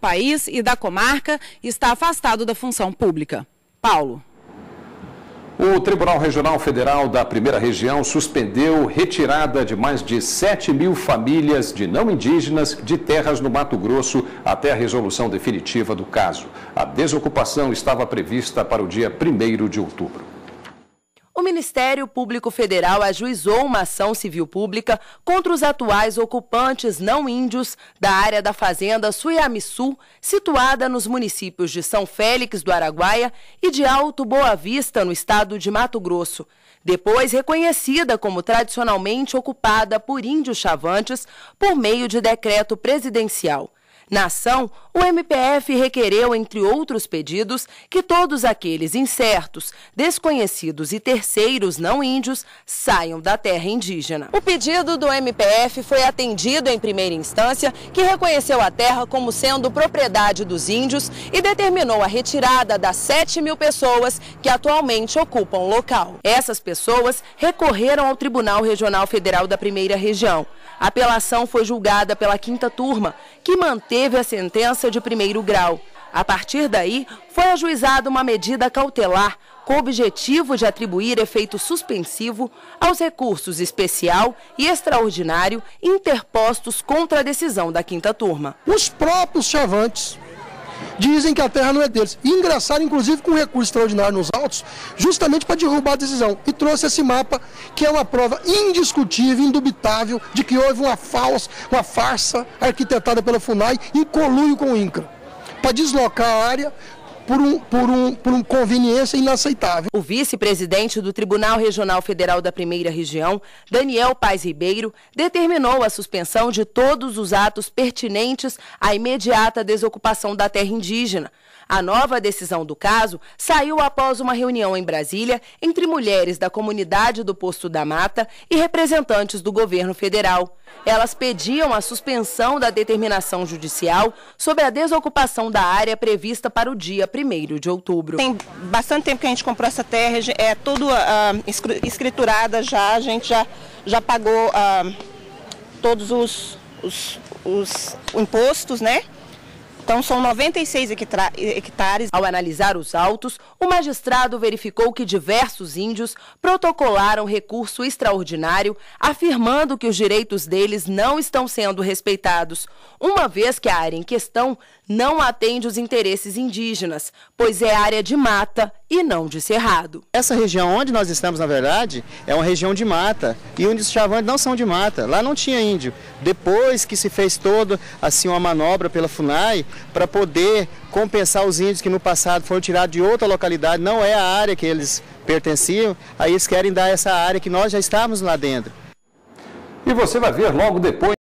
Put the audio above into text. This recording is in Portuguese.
país e da comarca está afastado da função pública. Paulo. O Tribunal Regional Federal da Primeira Região suspendeu retirada de mais de 7 mil famílias de não indígenas de terras no Mato Grosso até a resolução definitiva do caso. A desocupação estava prevista para o dia 1 de outubro o Ministério Público Federal ajuizou uma ação civil pública contra os atuais ocupantes não índios da área da fazenda Suiamiçu, situada nos municípios de São Félix do Araguaia e de Alto Boa Vista, no estado de Mato Grosso. Depois reconhecida como tradicionalmente ocupada por índios chavantes por meio de decreto presidencial. Na ação, o MPF requereu, entre outros pedidos, que todos aqueles incertos, desconhecidos e terceiros não índios saiam da terra indígena. O pedido do MPF foi atendido em primeira instância, que reconheceu a terra como sendo propriedade dos índios e determinou a retirada das 7 mil pessoas que atualmente ocupam o local. Essas pessoas recorreram ao Tribunal Regional Federal da Primeira Região. A apelação foi julgada pela quinta turma, que manteve teve a sentença de primeiro grau. A partir daí, foi ajuizada uma medida cautelar com o objetivo de atribuir efeito suspensivo aos recursos especial e extraordinário interpostos contra a decisão da quinta turma. Os próprios chavantes dizem que a terra não é deles. E inclusive, com recurso extraordinário nos autos, justamente para derrubar a decisão. E trouxe esse mapa, que é uma prova indiscutível, indubitável, de que houve uma falsa, uma farsa arquitetada pela FUNAI em colúio com o INCRA, para deslocar a área por, um, por, um, por uma conveniência inaceitável. O vice-presidente do Tribunal Regional Federal da Primeira Região, Daniel Paz Ribeiro, determinou a suspensão de todos os atos pertinentes à imediata desocupação da terra indígena. A nova decisão do caso saiu após uma reunião em Brasília entre mulheres da comunidade do Posto da Mata e representantes do governo federal. Elas pediam a suspensão da determinação judicial sobre a desocupação da área prevista para o dia 1 de outubro. Tem bastante tempo que a gente comprou essa terra, é tudo uh, escriturada já, a gente já, já pagou uh, todos os, os, os impostos, né? Então são 96 hectares. Ao analisar os autos, o magistrado verificou que diversos índios protocolaram recurso extraordinário, afirmando que os direitos deles não estão sendo respeitados, uma vez que a área em questão não atende os interesses indígenas, pois é área de mata e não de cerrado. Essa região onde nós estamos, na verdade, é uma região de mata e índios chavantes não são de mata. Lá não tinha índio. Depois que se fez toda assim uma manobra pela FUNAI para poder compensar os índios que no passado foram tirados de outra localidade, não é a área que eles pertenciam, aí eles querem dar essa área que nós já estávamos lá dentro. E você vai ver logo depois